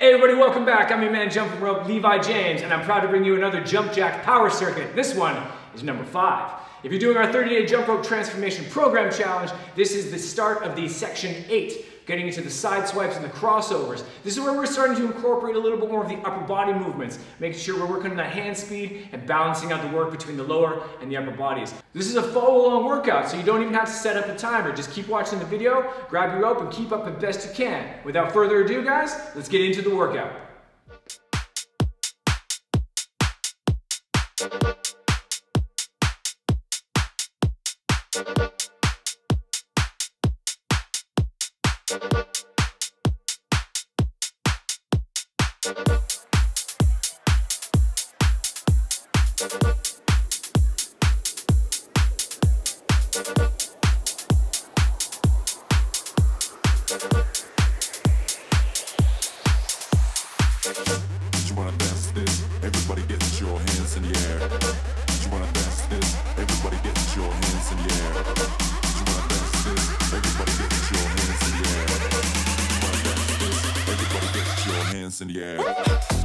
Hey everybody, welcome back. I'm your man jumping rope, Levi James, and I'm proud to bring you another jump jack power circuit. This one is number five. If you're doing our 30-day jump rope transformation program challenge, this is the start of the section eight getting into the side swipes and the crossovers. This is where we're starting to incorporate a little bit more of the upper body movements, making sure we're working on that hand speed and balancing out the work between the lower and the upper bodies. This is a follow along workout, so you don't even have to set up a timer. Just keep watching the video, grab your rope, and keep up as best you can. Without further ado, guys, let's get into the workout. You wanna dance this? Everybody get your hands in the air. Hands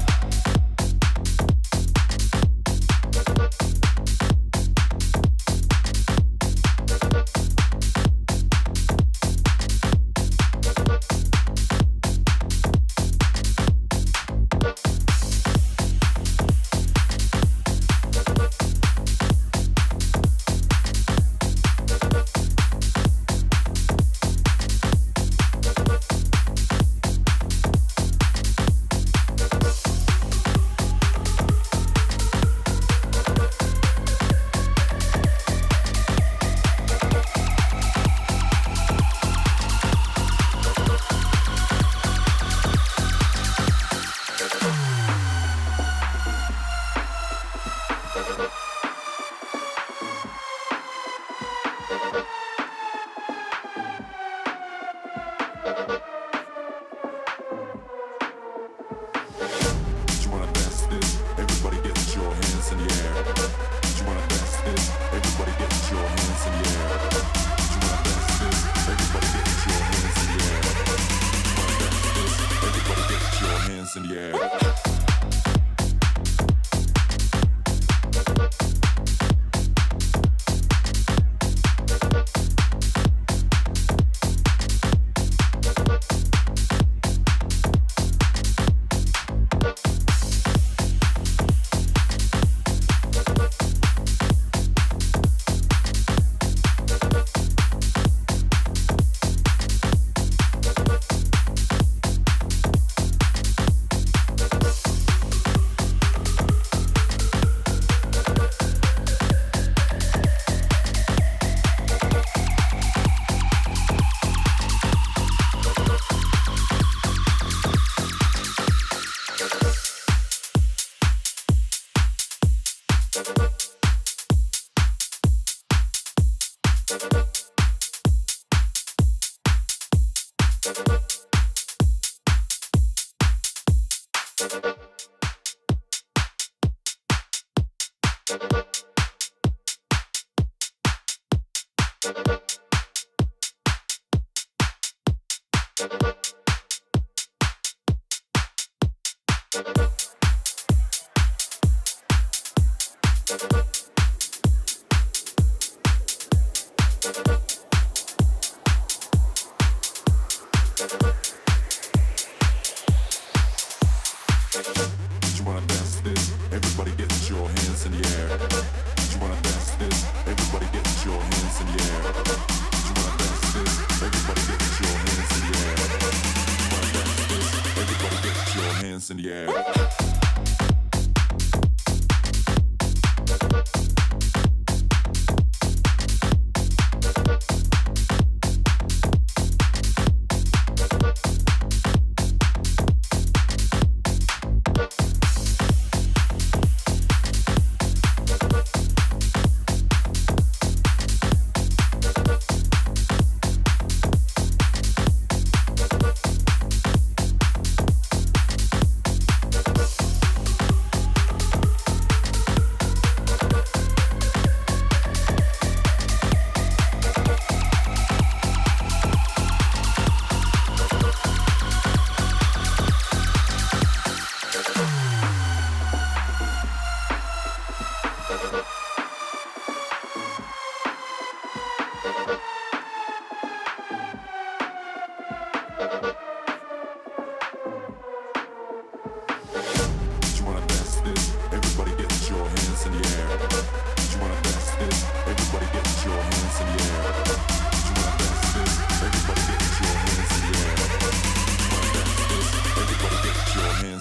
air. You hands in the air.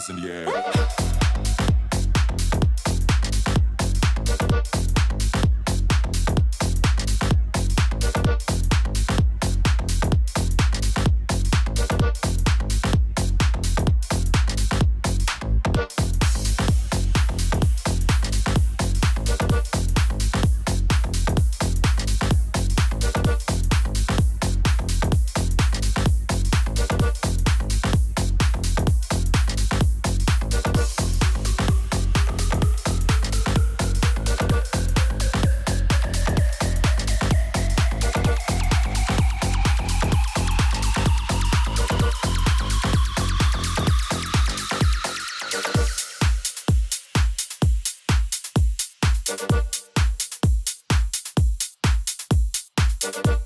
Hands in the air.